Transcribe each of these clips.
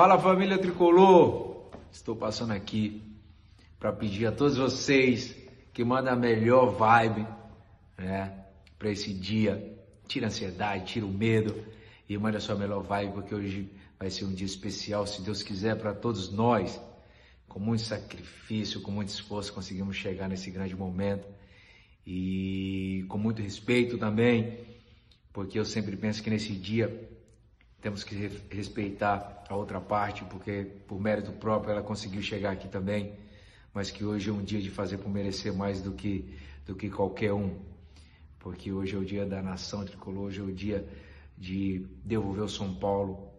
Fala família tricolor! Estou passando aqui para pedir a todos vocês que mandem a melhor vibe, né, para esse dia. Tira a ansiedade, tira o medo e manda a sua melhor vibe, porque hoje vai ser um dia especial, se Deus quiser, para todos nós. Com muito sacrifício, com muito esforço, conseguimos chegar nesse grande momento e com muito respeito também, porque eu sempre penso que nesse dia temos que respeitar a outra parte, porque por mérito próprio ela conseguiu chegar aqui também, mas que hoje é um dia de fazer por merecer mais do que, do que qualquer um, porque hoje é o dia da nação tricolor, hoje é o dia de devolver o São Paulo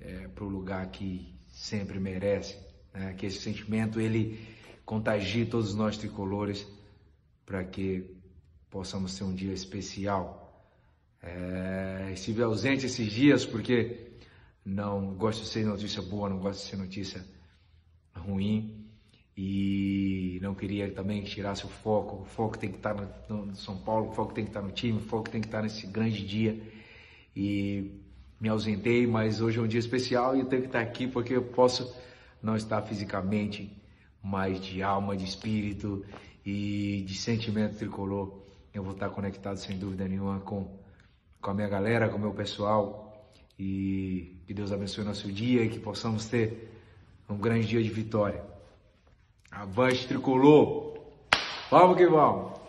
é, para o lugar que sempre merece, né? que esse sentimento ele contagie todos nós tricolores para que possamos ter um dia especial é, estive ausente esses dias porque não gosto de ser notícia boa, não gosto de ser notícia ruim e não queria também que tirasse o foco. O foco tem que estar no, no São Paulo, o foco tem que estar no time, o foco tem que estar nesse grande dia e me ausentei, mas hoje é um dia especial e eu tenho que estar aqui porque eu posso não estar fisicamente, mas de alma, de espírito e de sentimento tricolor. Eu vou estar conectado sem dúvida nenhuma com com a minha galera, com o meu pessoal. E que Deus abençoe nosso dia e que possamos ter um grande dia de vitória. Avante tricolor! Vamos que vamos!